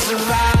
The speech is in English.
survive.